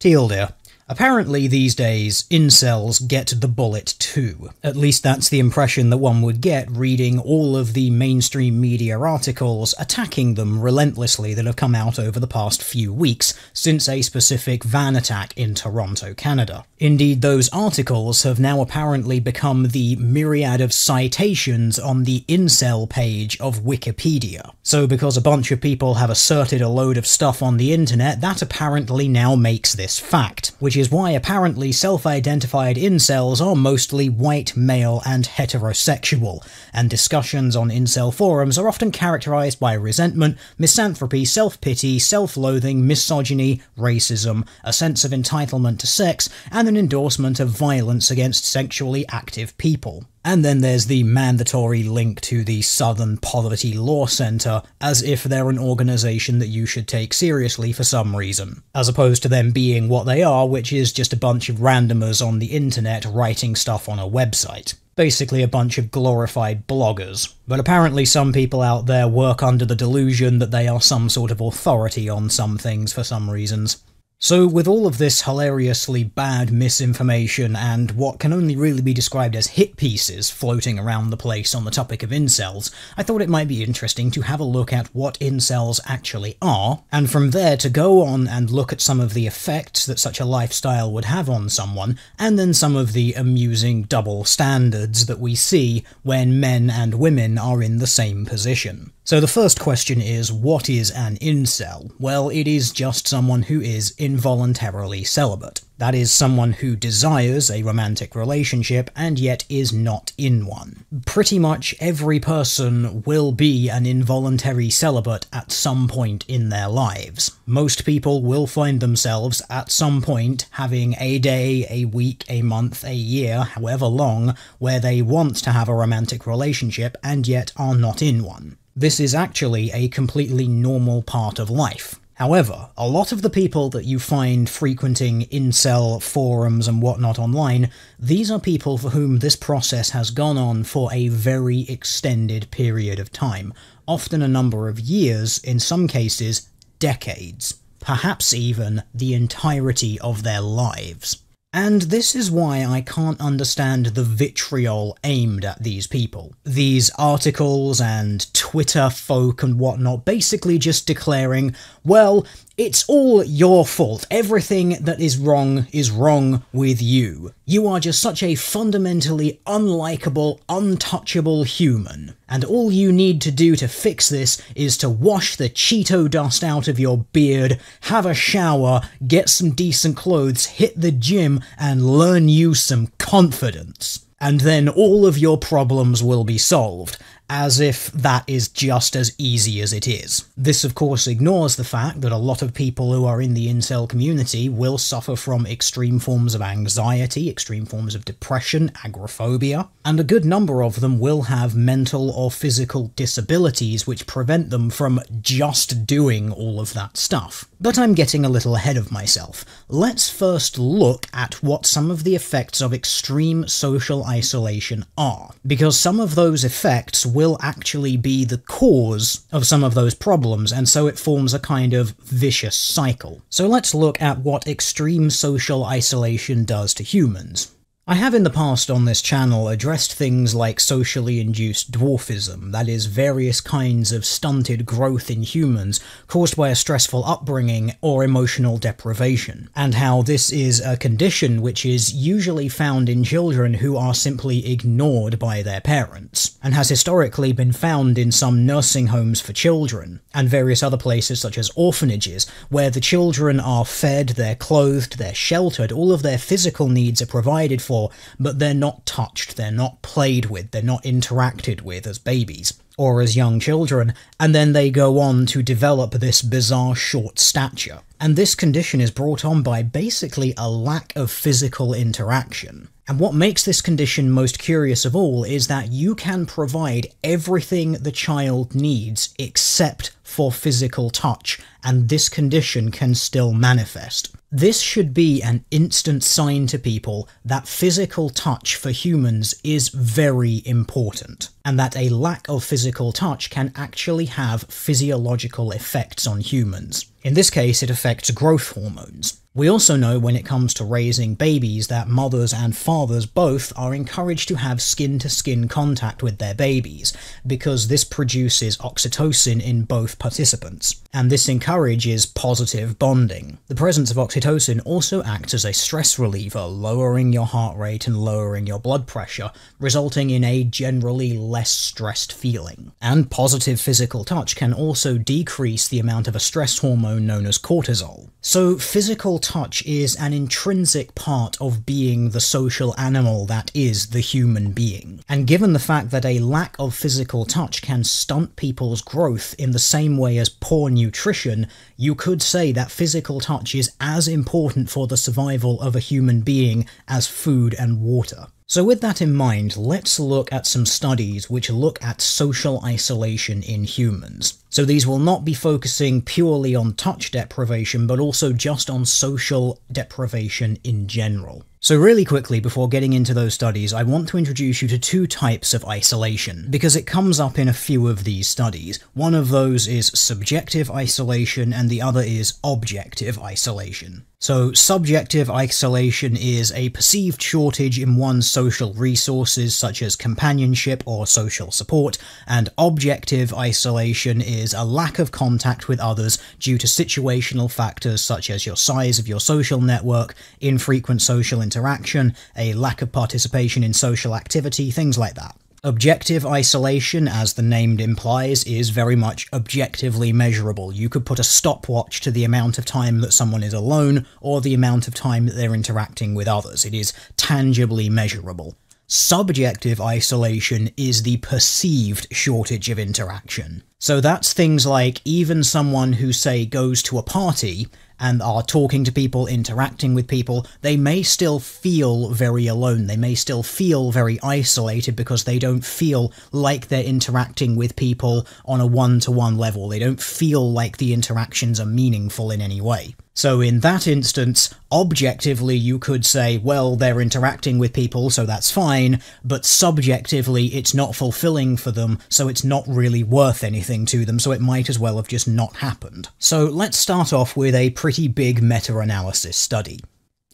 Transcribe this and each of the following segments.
Teal deer. Apparently, these days, incels get the bullet too. At least that's the impression that one would get reading all of the mainstream media articles attacking them relentlessly that have come out over the past few weeks since a specific van attack in Toronto, Canada. Indeed, those articles have now apparently become the myriad of citations on the incel page of Wikipedia. So, because a bunch of people have asserted a load of stuff on the internet, that apparently now makes this fact, which is why apparently self-identified incels are mostly white, male, and heterosexual, and discussions on incel forums are often characterized by resentment, misanthropy, self-pity, self-loathing, misogyny, racism, a sense of entitlement to sex, and an endorsement of violence against sexually active people. And then there's the mandatory link to the Southern Poverty Law Center, as if they're an organization that you should take seriously for some reason, as opposed to them being what they are, which is just a bunch of randomers on the internet writing stuff on a website. Basically, a bunch of glorified bloggers. But apparently, some people out there work under the delusion that they are some sort of authority on some things for some reasons. So, with all of this hilariously bad misinformation and what can only really be described as hit pieces floating around the place on the topic of incels, I thought it might be interesting to have a look at what incels actually are, and from there to go on and look at some of the effects that such a lifestyle would have on someone, and then some of the amusing double standards that we see when men and women are in the same position. So the first question is, what is an incel? Well, it is just someone who is involuntarily celibate. That is someone who desires a romantic relationship and yet is not in one. Pretty much every person will be an involuntary celibate at some point in their lives. Most people will find themselves at some point having a day, a week, a month, a year, however long, where they want to have a romantic relationship and yet are not in one. This is actually a completely normal part of life. However, a lot of the people that you find frequenting incel forums and whatnot online, these are people for whom this process has gone on for a very extended period of time, often a number of years, in some cases, decades, perhaps even the entirety of their lives. And this is why I can't understand the vitriol aimed at these people. These articles and Twitter folk and whatnot basically just declaring, well, it's all your fault. Everything that is wrong is wrong with you. You are just such a fundamentally unlikable, untouchable human. And all you need to do to fix this is to wash the Cheeto dust out of your beard, have a shower, get some decent clothes, hit the gym, and learn you some confidence. And then all of your problems will be solved as if that is just as easy as it is. This of course ignores the fact that a lot of people who are in the incel community will suffer from extreme forms of anxiety, extreme forms of depression, agoraphobia, and a good number of them will have mental or physical disabilities which prevent them from just doing all of that stuff. But I'm getting a little ahead of myself. Let's first look at what some of the effects of extreme social isolation are, because some of those effects actually be the cause of some of those problems, and so it forms a kind of vicious cycle. So let's look at what extreme social isolation does to humans. I have in the past on this channel addressed things like socially induced dwarfism, that is, various kinds of stunted growth in humans caused by a stressful upbringing or emotional deprivation, and how this is a condition which is usually found in children who are simply ignored by their parents, and has historically been found in some nursing homes for children, and various other places such as orphanages, where the children are fed, they're clothed, they're sheltered, all of their physical needs are provided for but they're not touched, they're not played with, they're not interacted with as babies or as young children, and then they go on to develop this bizarre short stature. And this condition is brought on by basically a lack of physical interaction. And what makes this condition most curious of all is that you can provide everything the child needs except for physical touch, and this condition can still manifest. This should be an instant sign to people that physical touch for humans is very important, and that a lack of physical touch can actually have physiological effects on humans. In this case, it affects growth hormones. We also know when it comes to raising babies that mothers and fathers both are encouraged to have skin to skin contact with their babies, because this produces oxytocin in both participants, and this encourages positive bonding. The presence of oxytocin also acts as a stress reliever, lowering your heart rate and lowering your blood pressure, resulting in a generally less stressed feeling. And positive physical touch can also decrease the amount of a stress hormone known as cortisol. So, physical touch is an intrinsic part of being the social animal that is the human being. And given the fact that a lack of physical touch can stunt people's growth in the same way as poor nutrition, you could say that physical touch is as important for the survival of a human being as food and water. So with that in mind, let's look at some studies which look at social isolation in humans. So these will not be focusing purely on touch deprivation, but also just on social deprivation in general. So really quickly, before getting into those studies, I want to introduce you to two types of isolation, because it comes up in a few of these studies. One of those is subjective isolation, and the other is objective isolation. So, subjective isolation is a perceived shortage in one's social resources, such as companionship or social support, and objective isolation is a lack of contact with others due to situational factors such as your size of your social network, infrequent social interaction, a lack of participation in social activity, things like that. Objective isolation, as the name implies, is very much objectively measurable. You could put a stopwatch to the amount of time that someone is alone, or the amount of time that they're interacting with others. It is tangibly measurable. Subjective isolation is the perceived shortage of interaction. So that's things like even someone who, say, goes to a party and are talking to people, interacting with people, they may still feel very alone. They may still feel very isolated because they don't feel like they're interacting with people on a one to one level. They don't feel like the interactions are meaningful in any way. So in that instance, objectively you could say, well, they're interacting with people, so that's fine, but subjectively it's not fulfilling for them, so it's not really worth anything to them, so it might as well have just not happened. So let's start off with a pretty big meta-analysis study.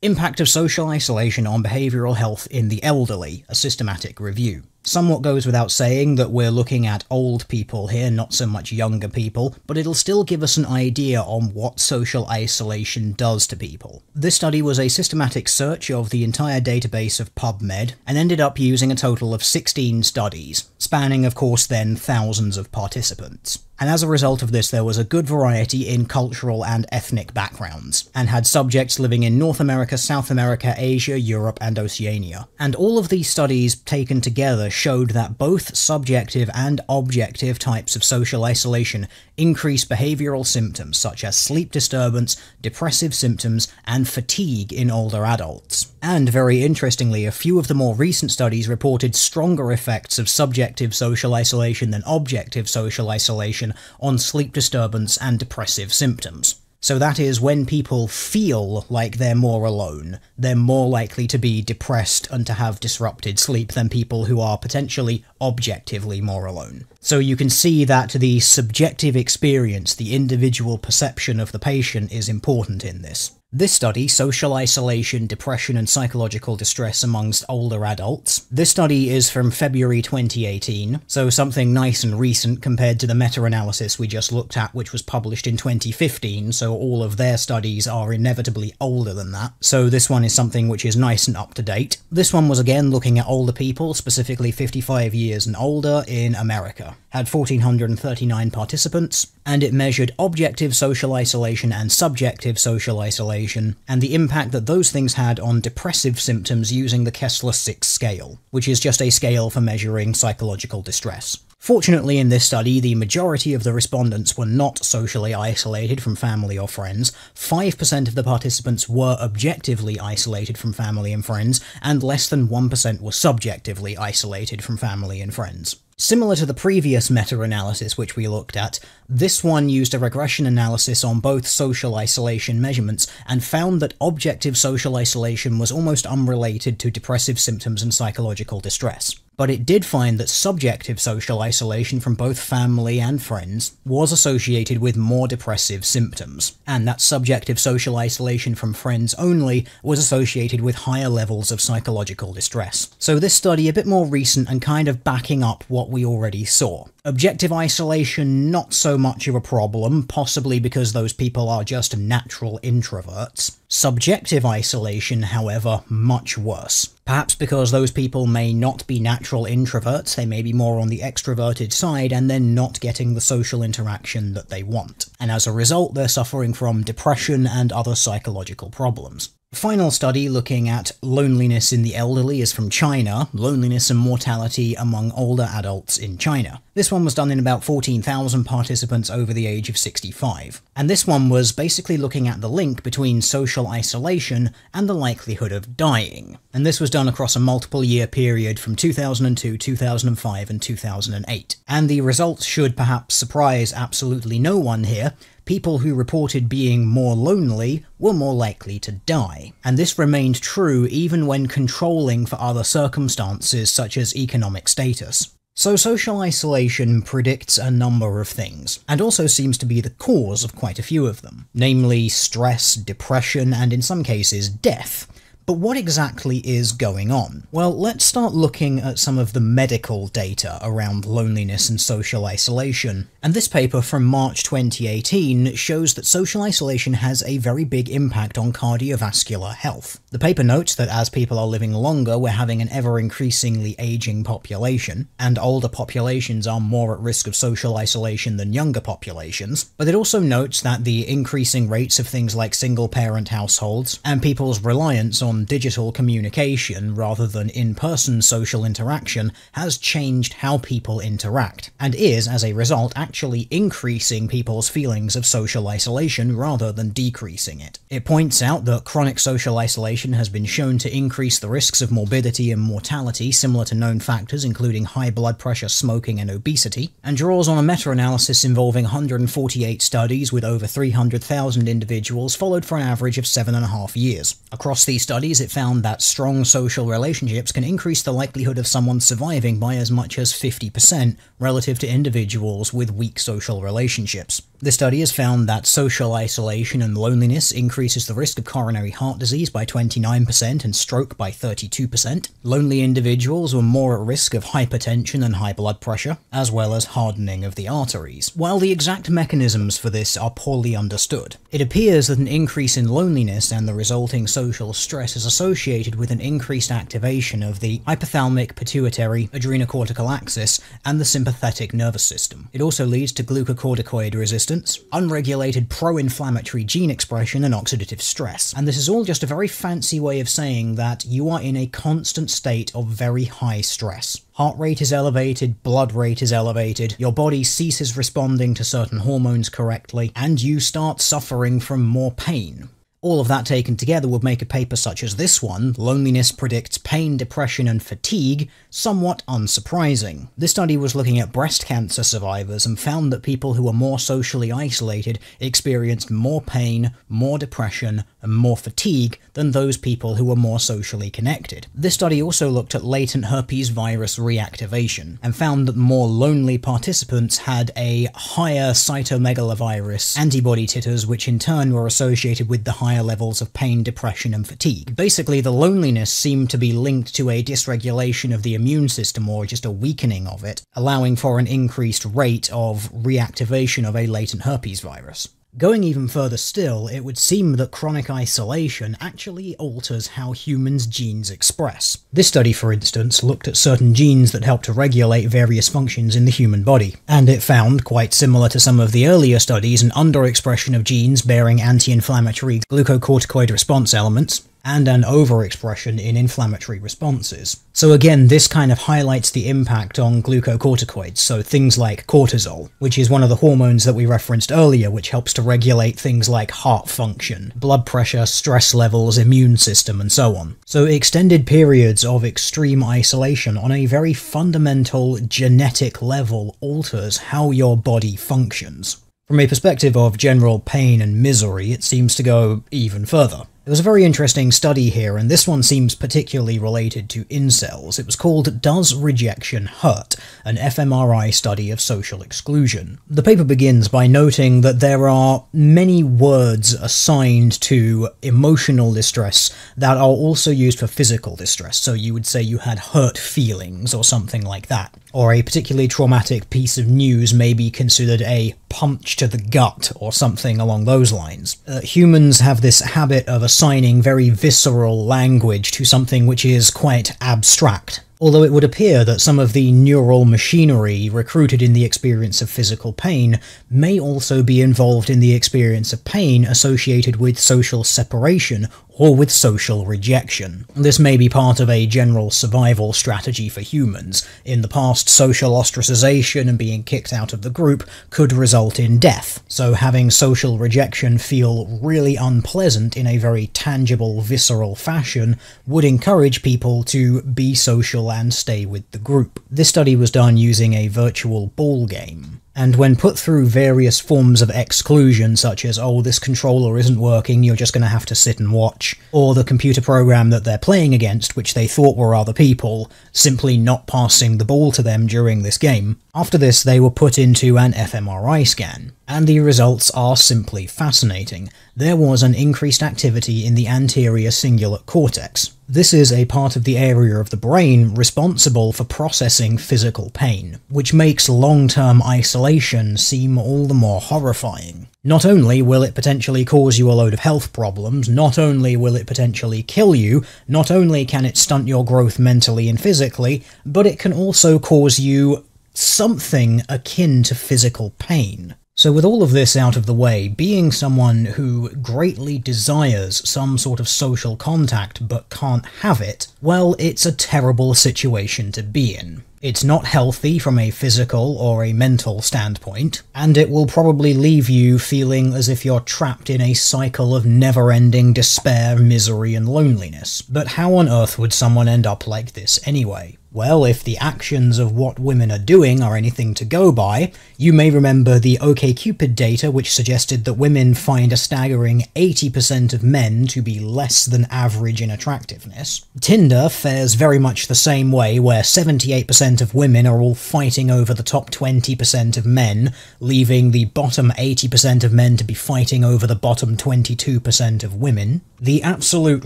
Impact of social isolation on behavioural health in the elderly, a systematic review. Somewhat goes without saying that we're looking at old people here, not so much younger people, but it'll still give us an idea on what social isolation does to people. This study was a systematic search of the entire database of PubMed, and ended up using a total of 16 studies, spanning of course then thousands of participants and as a result of this there was a good variety in cultural and ethnic backgrounds, and had subjects living in North America, South America, Asia, Europe, and Oceania. And all of these studies taken together showed that both subjective and objective types of social isolation increase behavioral symptoms such as sleep disturbance, depressive symptoms, and fatigue in older adults. And very interestingly, a few of the more recent studies reported stronger effects of subjective social isolation than objective social isolation on sleep disturbance and depressive symptoms. So that is when people feel like they're more alone, they're more likely to be depressed and to have disrupted sleep than people who are potentially objectively more alone. So you can see that the subjective experience, the individual perception of the patient is important in this. This study, Social Isolation, Depression and Psychological Distress Amongst Older Adults. This study is from February 2018, so something nice and recent compared to the meta-analysis we just looked at, which was published in 2015, so all of their studies are inevitably older than that. So this one is something which is nice and up to date. This one was again looking at older people, specifically 55 years and older, in America. Had 1,439 participants, and it measured objective social isolation and subjective social isolation and the impact that those things had on depressive symptoms using the Kessler 6 scale, which is just a scale for measuring psychological distress. Fortunately, in this study, the majority of the respondents were not socially isolated from family or friends, 5% of the participants were objectively isolated from family and friends, and less than 1% were subjectively isolated from family and friends. Similar to the previous meta-analysis which we looked at, this one used a regression analysis on both social isolation measurements and found that objective social isolation was almost unrelated to depressive symptoms and psychological distress. But it did find that subjective social isolation from both family and friends was associated with more depressive symptoms, and that subjective social isolation from friends only was associated with higher levels of psychological distress. So this study a bit more recent and kind of backing up what we already saw. Objective isolation, not so much of a problem, possibly because those people are just natural introverts. Subjective isolation, however, much worse. Perhaps because those people may not be natural introverts, they may be more on the extroverted side, and they're not getting the social interaction that they want. And as a result, they're suffering from depression and other psychological problems. Final study looking at loneliness in the elderly is from China, loneliness and mortality among older adults in China. This one was done in about 14,000 participants over the age of 65. And this one was basically looking at the link between social isolation and the likelihood of dying. And this was done across a multiple year period from 2002, 2005, and 2008. And the results should perhaps surprise absolutely no one here, people who reported being more lonely were more likely to die. And this remained true even when controlling for other circumstances such as economic status. So social isolation predicts a number of things, and also seems to be the cause of quite a few of them, namely stress, depression, and in some cases death. But what exactly is going on? Well, let's start looking at some of the medical data around loneliness and social isolation. And this paper from March 2018 shows that social isolation has a very big impact on cardiovascular health. The paper notes that as people are living longer, we're having an ever increasingly aging population, and older populations are more at risk of social isolation than younger populations. But it also notes that the increasing rates of things like single parent households and people's reliance on digital communication rather than in-person social interaction has changed how people interact, and is, as a result, actually increasing people's feelings of social isolation rather than decreasing it. It points out that chronic social isolation has been shown to increase the risks of morbidity and mortality similar to known factors including high blood pressure, smoking, and obesity, and draws on a meta-analysis involving 148 studies with over 300,000 individuals followed for an average of seven and a half years. Across these studies, studies, it found that strong social relationships can increase the likelihood of someone surviving by as much as 50% relative to individuals with weak social relationships. The study has found that social isolation and loneliness increases the risk of coronary heart disease by 29% and stroke by 32%. Lonely individuals were more at risk of hypertension and high blood pressure, as well as hardening of the arteries. While the exact mechanisms for this are poorly understood, it appears that an increase in loneliness and the resulting social stress is associated with an increased activation of the hypothalamic pituitary adrenocortical axis and the sympathetic nervous system. It also leads to glucocorticoid resistance resistance, unregulated pro-inflammatory gene expression, and oxidative stress. And this is all just a very fancy way of saying that you are in a constant state of very high stress. Heart rate is elevated, blood rate is elevated, your body ceases responding to certain hormones correctly, and you start suffering from more pain. All of that taken together would make a paper such as this one, Loneliness Predicts Pain, Depression and Fatigue, somewhat unsurprising. This study was looking at breast cancer survivors and found that people who were more socially isolated experienced more pain, more depression, and more fatigue than those people who were more socially connected. This study also looked at latent herpes virus reactivation, and found that more lonely participants had a higher cytomegalovirus antibody titers, which in turn were associated with the higher higher levels of pain, depression, and fatigue. Basically, the loneliness seemed to be linked to a dysregulation of the immune system or just a weakening of it, allowing for an increased rate of reactivation of a latent herpes virus. Going even further still, it would seem that chronic isolation actually alters how humans' genes express. This study, for instance, looked at certain genes that help to regulate various functions in the human body, and it found, quite similar to some of the earlier studies, an underexpression of genes bearing anti-inflammatory glucocorticoid response elements, and an overexpression in inflammatory responses. So again, this kind of highlights the impact on glucocorticoids, so things like cortisol, which is one of the hormones that we referenced earlier, which helps to regulate things like heart function, blood pressure, stress levels, immune system, and so on. So extended periods of extreme isolation on a very fundamental genetic level alters how your body functions. From a perspective of general pain and misery, it seems to go even further. There was a very interesting study here, and this one seems particularly related to incels. It was called Does Rejection Hurt? An fMRI study of social exclusion. The paper begins by noting that there are many words assigned to emotional distress that are also used for physical distress. So you would say you had hurt feelings or something like that. Or a particularly traumatic piece of news may be considered a punch to the gut or something along those lines. Uh, humans have this habit of assigning very visceral language to something which is quite abstract. Although it would appear that some of the neural machinery recruited in the experience of physical pain may also be involved in the experience of pain associated with social separation or with social rejection. This may be part of a general survival strategy for humans. In the past, social ostracization and being kicked out of the group could result in death, so having social rejection feel really unpleasant in a very tangible, visceral fashion would encourage people to be social and stay with the group. This study was done using a virtual ball game and when put through various forms of exclusion, such as, oh, this controller isn't working, you're just going to have to sit and watch, or the computer program that they're playing against, which they thought were other people, simply not passing the ball to them during this game, after this they were put into an fMRI scan. And the results are simply fascinating. There was an increased activity in the anterior cingulate cortex, this is a part of the area of the brain responsible for processing physical pain, which makes long-term isolation seem all the more horrifying. Not only will it potentially cause you a load of health problems, not only will it potentially kill you, not only can it stunt your growth mentally and physically, but it can also cause you something akin to physical pain. So with all of this out of the way, being someone who greatly desires some sort of social contact but can't have it, well, it's a terrible situation to be in. It's not healthy from a physical or a mental standpoint, and it will probably leave you feeling as if you're trapped in a cycle of never-ending despair, misery, and loneliness. But how on earth would someone end up like this anyway? Well, if the actions of what women are doing are anything to go by, you may remember the OkCupid data which suggested that women find a staggering 80% of men to be less than average in attractiveness. Tinder fares very much the same way, where 78% of women are all fighting over the top 20% of men, leaving the bottom 80% of men to be fighting over the bottom 22% of women. The absolute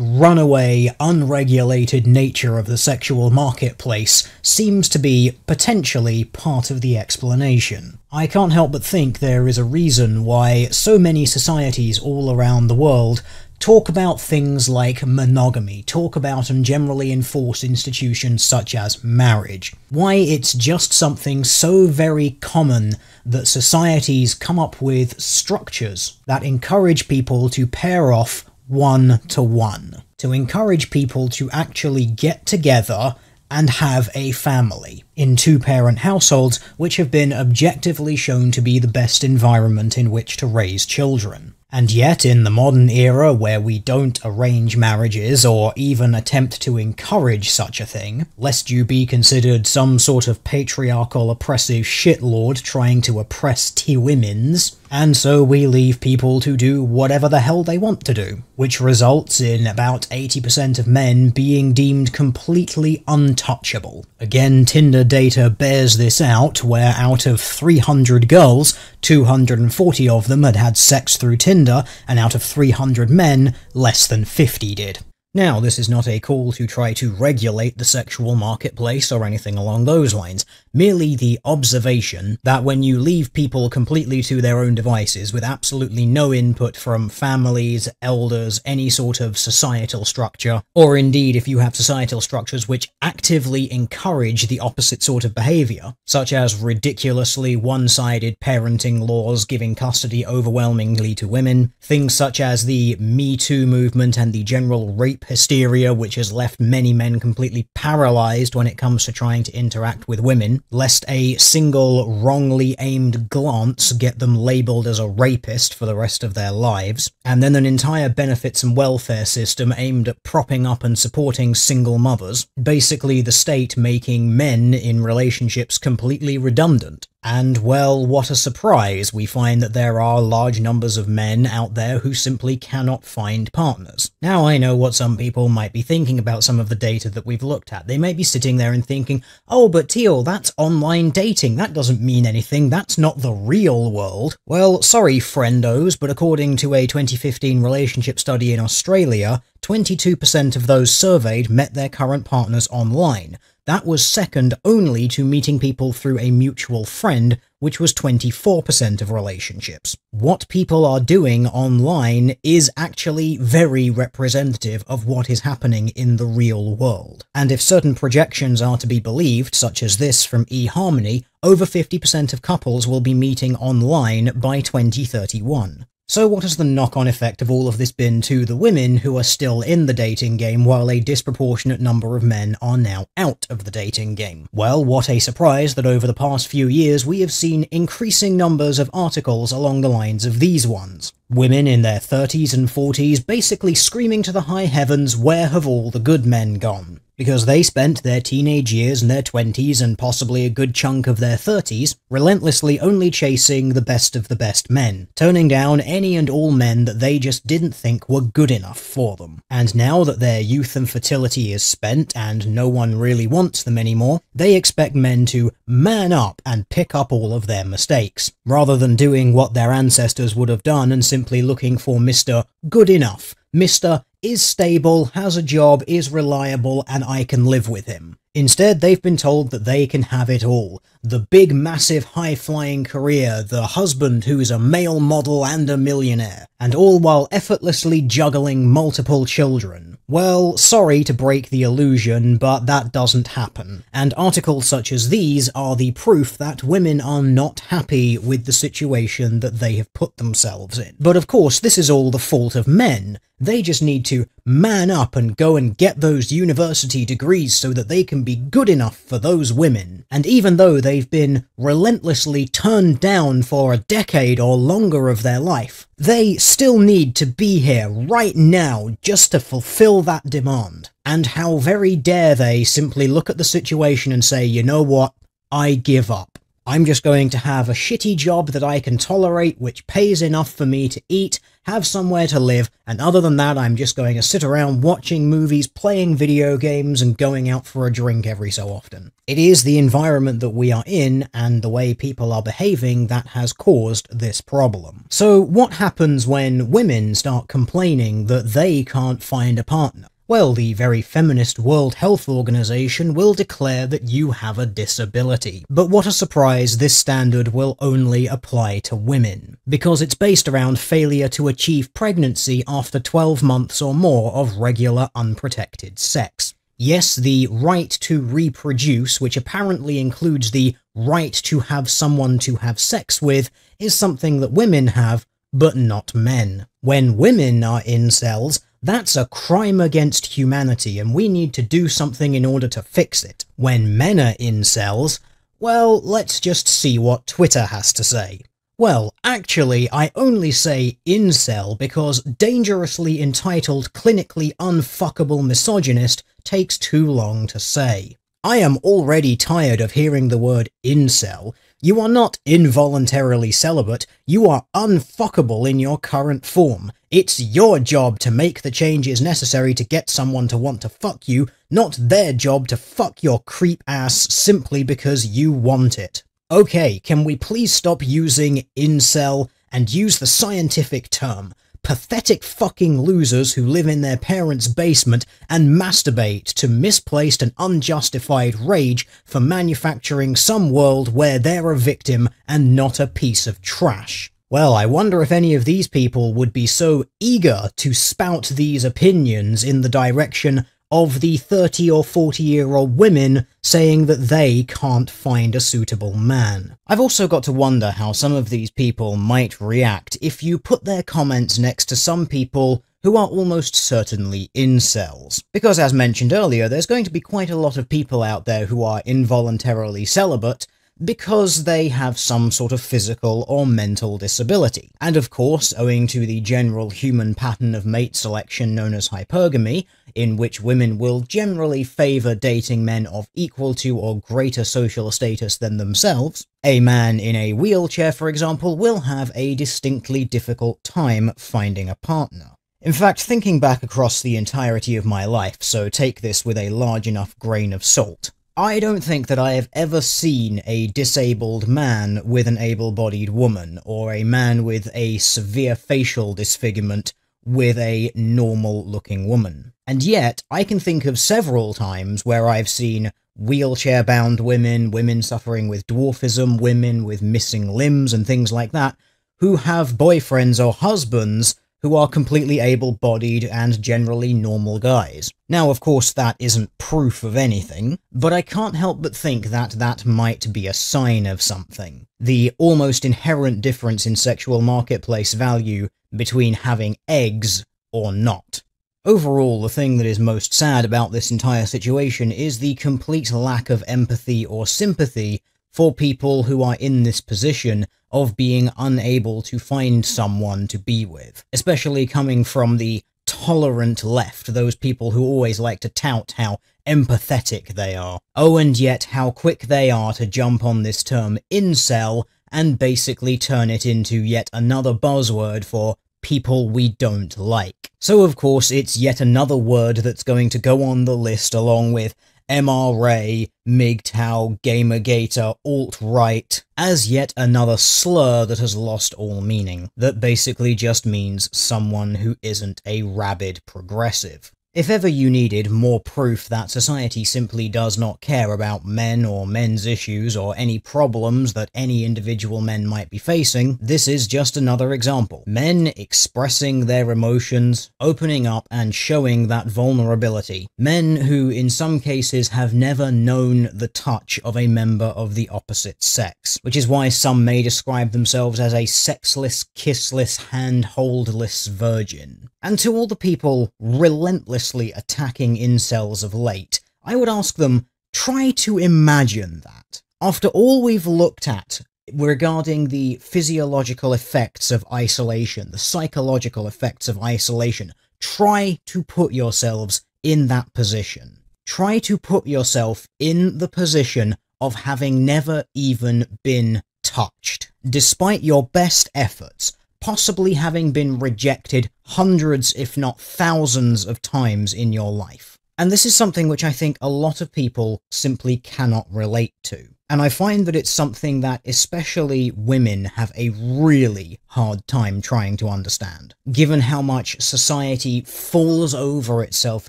runaway, unregulated nature of the sexual marketplace seems to be potentially part of the explanation. I can't help but think there is a reason why so many societies all around the world talk about things like monogamy, talk about and generally enforce institutions such as marriage. Why it's just something so very common that societies come up with structures that encourage people to pair off one to one, to encourage people to actually get together and have a family in two parent households, which have been objectively shown to be the best environment in which to raise children. And yet, in the modern era where we don't arrange marriages or even attempt to encourage such a thing, lest you be considered some sort of patriarchal oppressive shitlord trying to oppress T-womens, and so we leave people to do whatever the hell they want to do, which results in about 80% of men being deemed completely untouchable. Again, Tinder data bears this out, where out of 300 girls, 240 of them had had sex through Tinder, and out of 300 men, less than 50 did. Now, this is not a call to try to regulate the sexual marketplace or anything along those lines, merely the observation that when you leave people completely to their own devices with absolutely no input from families, elders, any sort of societal structure, or indeed if you have societal structures which actively encourage the opposite sort of behaviour, such as ridiculously one-sided parenting laws giving custody overwhelmingly to women, things such as the Me Too movement and the general rape hysteria which has left many men completely paralyzed when it comes to trying to interact with women, lest a single wrongly aimed glance get them labelled as a rapist for the rest of their lives, and then an entire benefits and welfare system aimed at propping up and supporting single mothers, basically the state making men in relationships completely redundant. And well, what a surprise, we find that there are large numbers of men out there who simply cannot find partners. Now, I know what some people might be thinking about some of the data that we've looked at. They may be sitting there and thinking, oh, but Teal, that's online dating. That doesn't mean anything. That's not the real world. Well, sorry, friendos, but according to a 2015 relationship study in Australia, 22% of those surveyed met their current partners online, that was second only to meeting people through a mutual friend, which was 24% of relationships. What people are doing online is actually very representative of what is happening in the real world. And if certain projections are to be believed, such as this from eHarmony, over 50% of couples will be meeting online by 2031. So what has the knock-on effect of all of this been to the women who are still in the dating game while a disproportionate number of men are now out of the dating game? Well, what a surprise that over the past few years we have seen increasing numbers of articles along the lines of these ones. Women in their 30s and 40s basically screaming to the high heavens, where have all the good men gone? Because they spent their teenage years and their 20s and possibly a good chunk of their 30s relentlessly only chasing the best of the best men, turning down any and all men that they just didn't think were good enough for them. And now that their youth and fertility is spent and no one really wants them anymore, they expect men to man up and pick up all of their mistakes, rather than doing what their ancestors would have done and simply looking for Mr. Good Enough, Mr is stable, has a job, is reliable, and I can live with him. Instead, they've been told that they can have it all. The big, massive, high-flying career, the husband who's a male model and a millionaire, and all while effortlessly juggling multiple children. Well, sorry to break the illusion, but that doesn't happen. And articles such as these are the proof that women are not happy with the situation that they have put themselves in. But of course, this is all the fault of men. They just need to man up and go and get those university degrees so that they can be good enough for those women. And even though they've been relentlessly turned down for a decade or longer of their life, they still need to be here right now just to fulfill that demand. And how very dare they simply look at the situation and say, you know what, I give up. I'm just going to have a shitty job that I can tolerate, which pays enough for me to eat, have somewhere to live, and other than that, I'm just going to sit around watching movies, playing video games, and going out for a drink every so often. It is the environment that we are in and the way people are behaving that has caused this problem. So what happens when women start complaining that they can't find a partner? Well, the very feminist World Health Organization will declare that you have a disability. But what a surprise, this standard will only apply to women, because it's based around failure to achieve pregnancy after 12 months or more of regular unprotected sex. Yes, the right to reproduce, which apparently includes the right to have someone to have sex with, is something that women have, but not men. When women are incels, that's a crime against humanity and we need to do something in order to fix it. When men are incels, well, let's just see what Twitter has to say. Well, actually, I only say incel because dangerously entitled clinically unfuckable misogynist takes too long to say. I am already tired of hearing the word incel, you are not involuntarily celibate, you are unfuckable in your current form. It's your job to make the changes necessary to get someone to want to fuck you, not their job to fuck your creep ass simply because you want it. Okay, can we please stop using incel and use the scientific term? pathetic fucking losers who live in their parents' basement and masturbate to misplaced and unjustified rage for manufacturing some world where they're a victim and not a piece of trash. Well, I wonder if any of these people would be so eager to spout these opinions in the direction of the 30 or 40 year old women saying that they can't find a suitable man. I've also got to wonder how some of these people might react if you put their comments next to some people who are almost certainly incels. Because as mentioned earlier, there's going to be quite a lot of people out there who are involuntarily celibate because they have some sort of physical or mental disability. And of course, owing to the general human pattern of mate selection known as hypergamy, in which women will generally favour dating men of equal to or greater social status than themselves, a man in a wheelchair, for example, will have a distinctly difficult time finding a partner. In fact, thinking back across the entirety of my life, so take this with a large enough grain of salt, I don't think that I have ever seen a disabled man with an able bodied woman, or a man with a severe facial disfigurement with a normal looking woman. And yet, I can think of several times where I've seen wheelchair bound women, women suffering with dwarfism, women with missing limbs, and things like that, who have boyfriends or husbands who are completely able bodied and generally normal guys. Now, of course, that isn't proof of anything, but I can't help but think that that might be a sign of something. The almost inherent difference in sexual marketplace value between having eggs or not. Overall, the thing that is most sad about this entire situation is the complete lack of empathy or sympathy for people who are in this position of being unable to find someone to be with, especially coming from the tolerant left, those people who always like to tout how empathetic they are. Oh, and yet how quick they are to jump on this term incel and basically turn it into yet another buzzword for people we don't like. So of course it's yet another word that's going to go on the list along with MRA, MGTOW, Gamergator, alt-right, as yet another slur that has lost all meaning, that basically just means someone who isn't a rabid progressive. If ever you needed more proof that society simply does not care about men or men's issues or any problems that any individual men might be facing, this is just another example. Men expressing their emotions, opening up and showing that vulnerability. Men who in some cases have never known the touch of a member of the opposite sex, which is why some may describe themselves as a sexless, kissless, handholdless virgin. And to all the people relentlessly attacking incels of late, I would ask them, try to imagine that. After all we've looked at regarding the physiological effects of isolation, the psychological effects of isolation, try to put yourselves in that position. Try to put yourself in the position of having never even been touched. Despite your best efforts, possibly having been rejected hundreds, if not thousands, of times in your life. And this is something which I think a lot of people simply cannot relate to. And I find that it's something that especially women have a really hard time trying to understand, given how much society falls over itself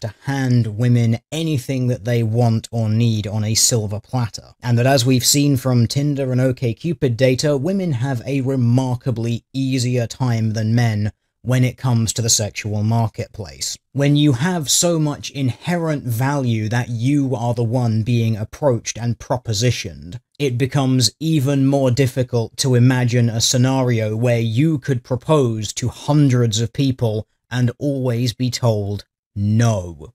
to hand women anything that they want or need on a silver platter. And that as we've seen from Tinder and OkCupid data, women have a remarkably easier time than men when it comes to the sexual marketplace. When you have so much inherent value that you are the one being approached and propositioned, it becomes even more difficult to imagine a scenario where you could propose to hundreds of people and always be told no.